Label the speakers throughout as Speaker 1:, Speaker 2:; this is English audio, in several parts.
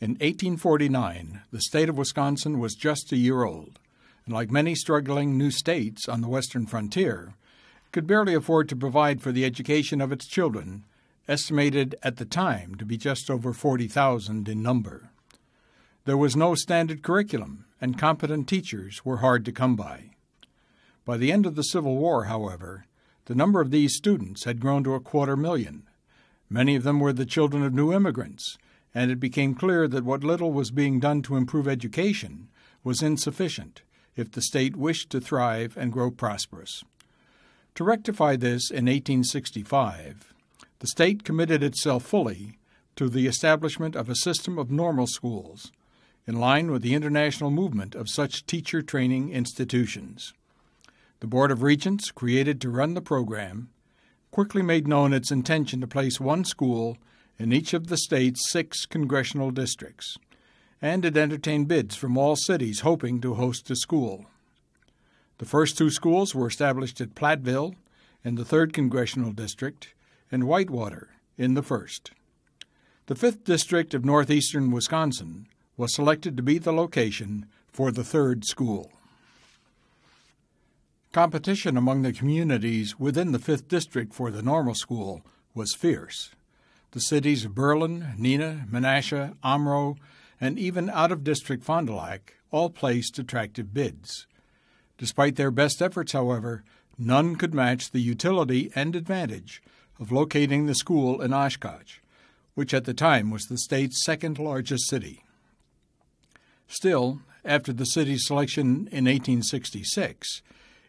Speaker 1: In 1849, the state of Wisconsin was just a year old, and like many struggling new states on the western frontier, could barely afford to provide for the education of its children, estimated at the time to be just over 40,000 in number. There was no standard curriculum, and competent teachers were hard to come by. By the end of the Civil War, however, the number of these students had grown to a quarter million. Many of them were the children of new immigrants, and it became clear that what little was being done to improve education was insufficient if the state wished to thrive and grow prosperous. To rectify this in 1865, the state committed itself fully to the establishment of a system of normal schools, in line with the international movement of such teacher training institutions. The Board of Regents, created to run the program, quickly made known its intention to place one school in each of the state's six congressional districts, and it entertained bids from all cities hoping to host a school. The first two schools were established at Platteville in the 3rd Congressional District and Whitewater in the 1st. The 5th District of northeastern Wisconsin was selected to be the location for the third school. Competition among the communities within the 5th District for the normal school was fierce. The cities of Berlin, Neenah, Menasha, Omro, and even out of district Fond du Lac all placed attractive bids. Despite their best efforts, however, none could match the utility and advantage of locating the school in Oshkosh, which at the time was the state's second largest city. Still, after the city's selection in 1866,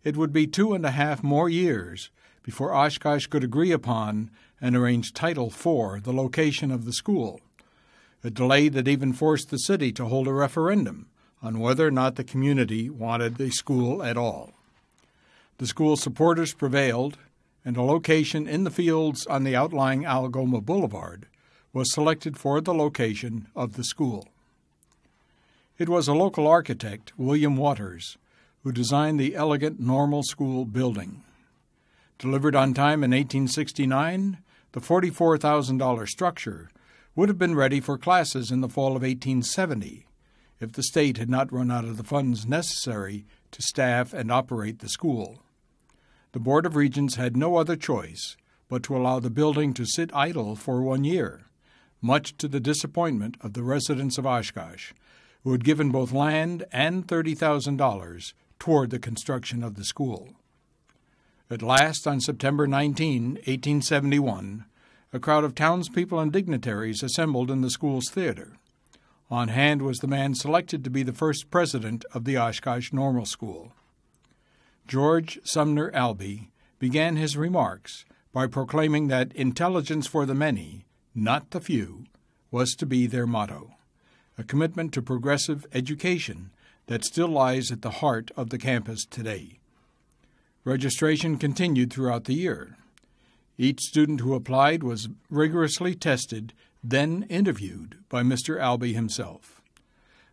Speaker 1: it would be two and a half more years before Oshkosh could agree upon and arranged title for the location of the school, a delay that even forced the city to hold a referendum on whether or not the community wanted the school at all. The school's supporters prevailed, and a location in the fields on the outlying Algoma Boulevard was selected for the location of the school. It was a local architect, William Waters, who designed the elegant normal school building. Delivered on time in 1869, the $44,000 structure would have been ready for classes in the fall of 1870 if the state had not run out of the funds necessary to staff and operate the school. The Board of Regents had no other choice but to allow the building to sit idle for one year, much to the disappointment of the residents of Oshkosh, who had given both land and $30,000 toward the construction of the school. At last, on September 19, 1871, a crowd of townspeople and dignitaries assembled in the school's theater. On hand was the man selected to be the first president of the Oshkosh Normal School. George Sumner Albee began his remarks by proclaiming that intelligence for the many, not the few, was to be their motto, a commitment to progressive education that still lies at the heart of the campus today. Registration continued throughout the year. Each student who applied was rigorously tested then interviewed by Mr. Albee himself.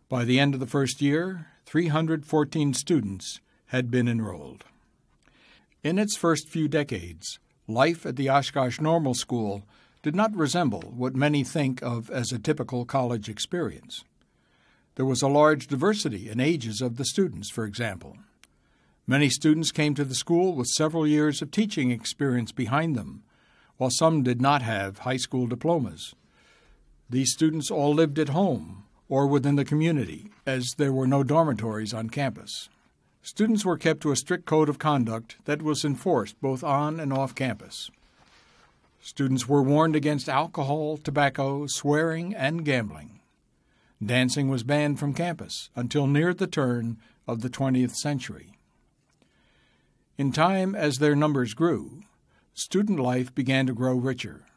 Speaker 1: By the end of the first year, 314 students had been enrolled. In its first few decades, life at the Oshkosh Normal School did not resemble what many think of as a typical college experience. There was a large diversity in ages of the students, for example. Many students came to the school with several years of teaching experience behind them, while some did not have high school diplomas. These students all lived at home or within the community, as there were no dormitories on campus. Students were kept to a strict code of conduct that was enforced both on and off campus. Students were warned against alcohol, tobacco, swearing, and gambling. Dancing was banned from campus until near the turn of the 20th century. In time, as their numbers grew, student life began to grow richer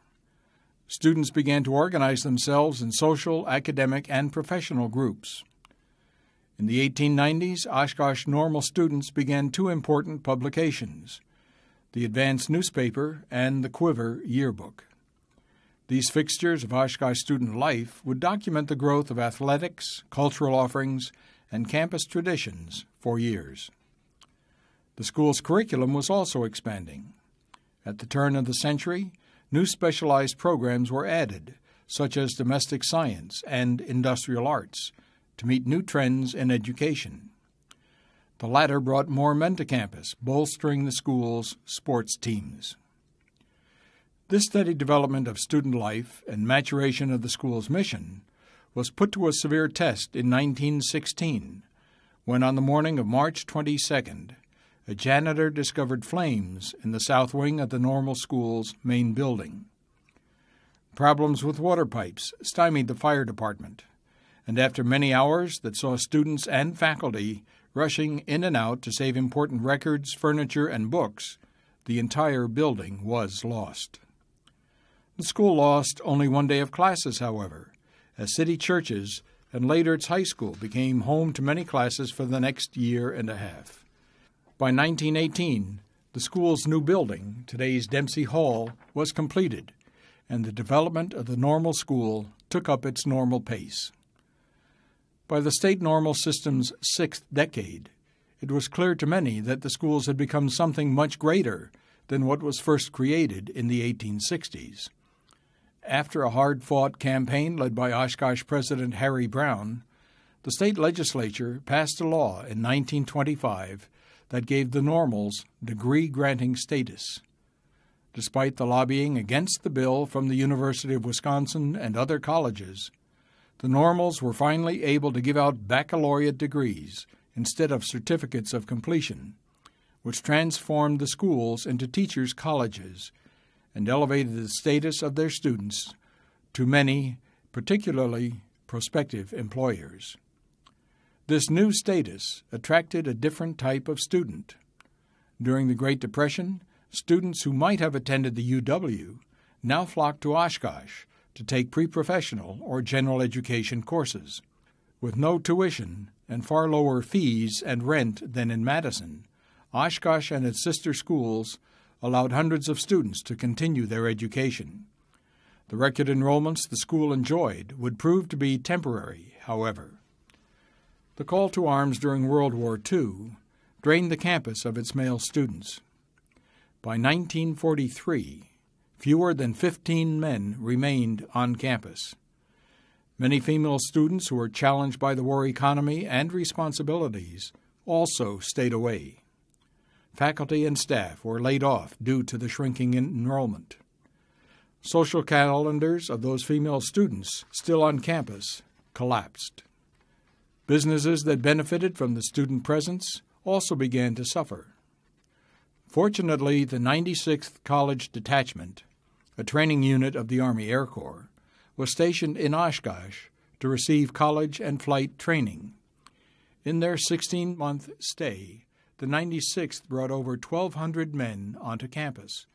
Speaker 1: students began to organize themselves in social, academic, and professional groups. In the 1890s, Oshkosh Normal students began two important publications the Advance newspaper and the Quiver yearbook. These fixtures of Oshkosh student life would document the growth of athletics, cultural offerings, and campus traditions for years. The school's curriculum was also expanding. At the turn of the century, new specialized programs were added, such as domestic science and industrial arts, to meet new trends in education. The latter brought more men to campus, bolstering the school's sports teams. This steady development of student life and maturation of the school's mission was put to a severe test in 1916 when, on the morning of March 22nd, a janitor discovered flames in the south wing of the normal school's main building. Problems with water pipes stymied the fire department, and after many hours that saw students and faculty rushing in and out to save important records, furniture, and books, the entire building was lost. The school lost only one day of classes, however, as city churches and later its high school became home to many classes for the next year and a half. By 1918, the school's new building, today's Dempsey Hall, was completed, and the development of the normal school took up its normal pace. By the state normal system's sixth decade, it was clear to many that the schools had become something much greater than what was first created in the 1860s. After a hard fought campaign led by Oshkosh President Harry Brown, the state legislature passed a law in 1925 that gave the normals degree granting status. Despite the lobbying against the bill from the University of Wisconsin and other colleges, the normals were finally able to give out baccalaureate degrees instead of certificates of completion, which transformed the schools into teachers' colleges and elevated the status of their students to many, particularly prospective employers. This new status attracted a different type of student. During the Great Depression, students who might have attended the UW now flocked to Oshkosh to take pre professional or general education courses. With no tuition and far lower fees and rent than in Madison, Oshkosh and its sister schools allowed hundreds of students to continue their education. The record enrollments the school enjoyed would prove to be temporary, however. The call to arms during World War II drained the campus of its male students. By 1943, fewer than 15 men remained on campus. Many female students who were challenged by the war economy and responsibilities also stayed away. Faculty and staff were laid off due to the shrinking enrollment. Social calendars of those female students still on campus collapsed. Businesses that benefited from the student presence also began to suffer. Fortunately, the 96th College Detachment, a training unit of the Army Air Corps, was stationed in Oshkosh to receive college and flight training. In their 16 month stay, the 96th brought over 1,200 men onto campus,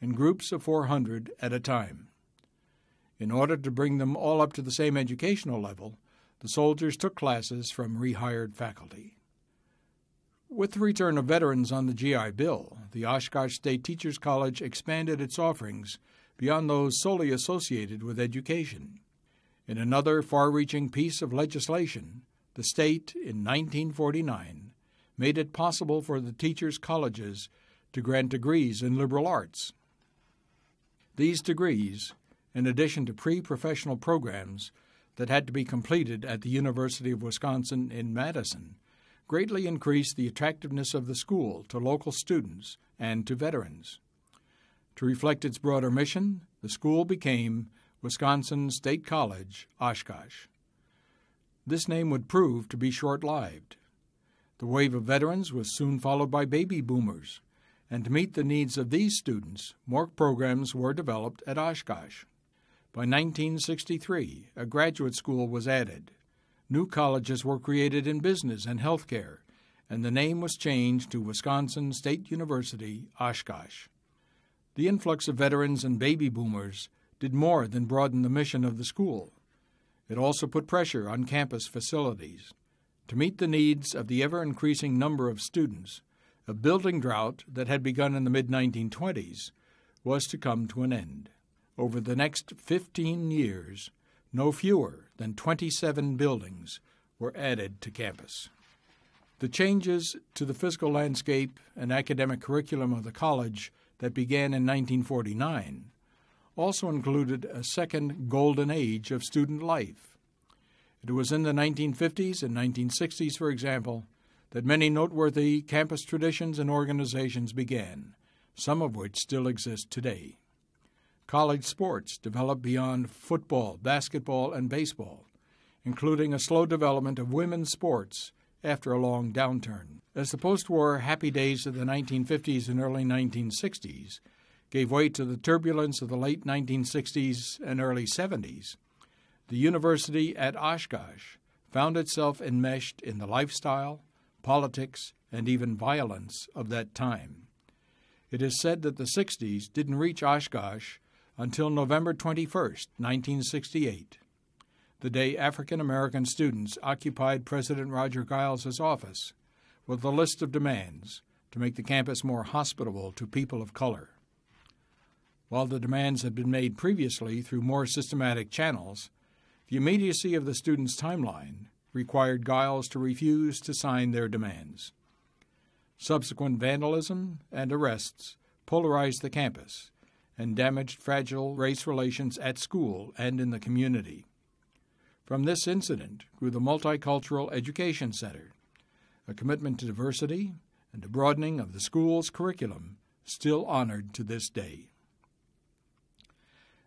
Speaker 1: in groups of 400 at a time. In order to bring them all up to the same educational level, the soldiers took classes from rehired faculty. With the return of veterans on the GI Bill, the Oshkosh State Teachers College expanded its offerings beyond those solely associated with education. In another far reaching piece of legislation, the state, in 1949, made it possible for the teachers' colleges to grant degrees in liberal arts. These degrees, in addition to pre professional programs that had to be completed at the University of Wisconsin in Madison, greatly increased the attractiveness of the school to local students and to veterans. To reflect its broader mission, the school became Wisconsin State College, Oshkosh. This name would prove to be short lived. The wave of veterans was soon followed by baby boomers, and to meet the needs of these students, more programs were developed at Oshkosh. By 1963, a graduate school was added. New colleges were created in business and healthcare, and the name was changed to Wisconsin State University, Oshkosh. The influx of veterans and baby boomers did more than broaden the mission of the school. It also put pressure on campus facilities. To meet the needs of the ever increasing number of students, a building drought that had begun in the mid 1920s was to come to an end. Over the next 15 years, no fewer than 27 buildings were added to campus. The changes to the physical landscape and academic curriculum of the college that began in 1949 also included a second golden age of student life. It was in the 1950s and 1960s, for example, that many noteworthy campus traditions and organizations began, some of which still exist today. College sports developed beyond football, basketball, and baseball, including a slow development of women's sports after a long downturn. As the post war happy days of the 1950s and early 1960s gave way to the turbulence of the late 1960s and early 70s, the university at Oshkosh found itself enmeshed in the lifestyle, politics, and even violence of that time. It is said that the 60s didn't reach Oshkosh until November 21, 1968 the day African American students occupied President Roger Guiles' office with a list of demands to make the campus more hospitable to people of color. While the demands had been made previously through more systematic channels, the immediacy of the students' timeline required Guiles to refuse to sign their demands. Subsequent vandalism and arrests polarized the campus and damaged fragile race relations at school and in the community. From this incident grew the Multicultural Education Center, a commitment to diversity and a broadening of the school's curriculum still honored to this day.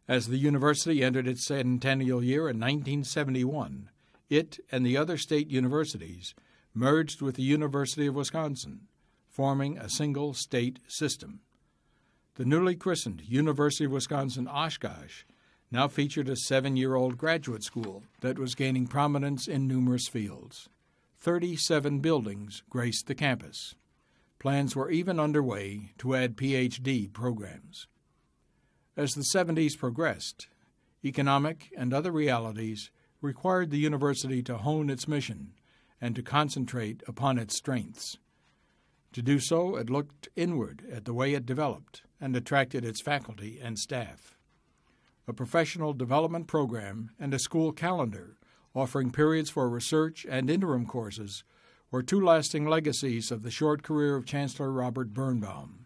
Speaker 1: As the university entered its centennial year in 1971, it and the other state universities merged with the University of Wisconsin, forming a single state system. The newly christened University of Wisconsin Oshkosh now featured a seven year old graduate school that was gaining prominence in numerous fields. 37 buildings graced the campus. Plans were even underway to add PhD programs. As the 70s progressed, economic and other realities required the university to hone its mission and to concentrate upon its strengths. To do so, it looked inward at the way it developed and attracted its faculty and staff a professional development program, and a school calendar offering periods for research and interim courses were two lasting legacies of the short career of Chancellor Robert Birnbaum.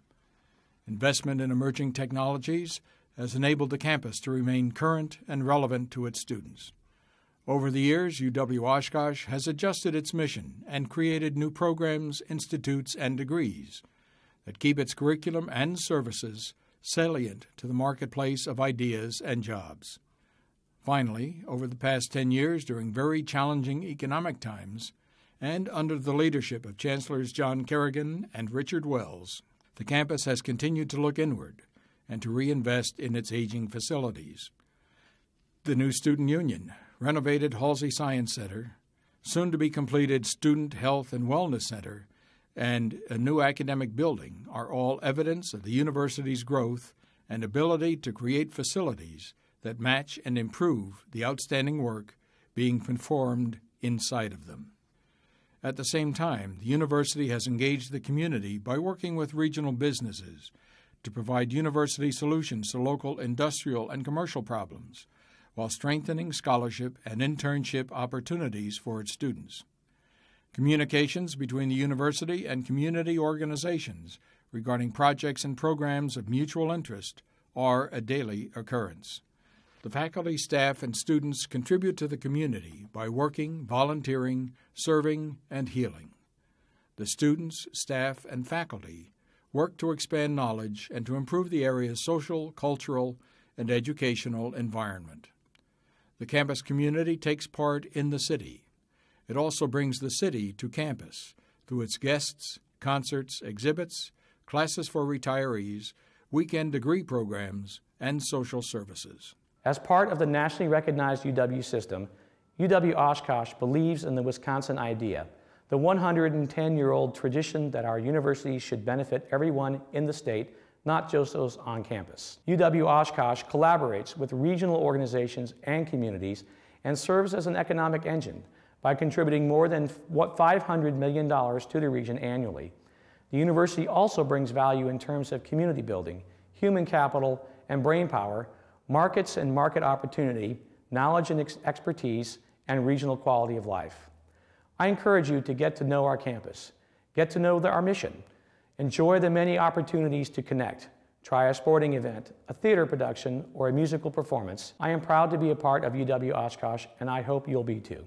Speaker 1: Investment in emerging technologies has enabled the campus to remain current and relevant to its students. Over the years, UW Oshkosh has adjusted its mission and created new programs, institutes, and degrees that keep its curriculum and services salient to the marketplace of ideas and jobs. Finally, over the past 10 years, during very challenging economic times, and under the leadership of Chancellors John Kerrigan and Richard Wells, the campus has continued to look inward and to reinvest in its aging facilities. The new Student Union, renovated Halsey Science Center, soon to be completed Student Health and Wellness Center, and a new academic building are all evidence of the university's growth and ability to create facilities that match and improve the outstanding work being performed inside of them. At the same time, the university has engaged the community by working with regional businesses to provide university solutions to local industrial and commercial problems while strengthening scholarship and internship opportunities for its students. Communications between the university and community organizations regarding projects and programs of mutual interest are a daily occurrence. The faculty, staff, and students contribute to the community by working, volunteering, serving, and healing. The students, staff, and faculty work to expand knowledge and to improve the area's social, cultural, and educational environment. The campus community takes part in the city it also brings the city to campus through its guests, concerts, exhibits, classes for retirees, weekend degree programs, and social services.
Speaker 2: As part of the nationally recognized UW system, UW Oshkosh believes in the Wisconsin idea, the 110 year old tradition that our university should benefit everyone in the state, not just those on campus. UW Oshkosh collaborates with regional organizations and communities and serves as an economic engine by contributing more than what $500 million to the region annually. The university also brings value in terms of community building, human capital and brain power, markets and market opportunity, knowledge and ex expertise, and regional quality of life. I encourage you to get to know our campus, get to know the, our mission, enjoy the many opportunities to connect, try a sporting event, a theater production, or a musical performance, I am proud to be a part of UW Oshkosh and I hope you'll be too.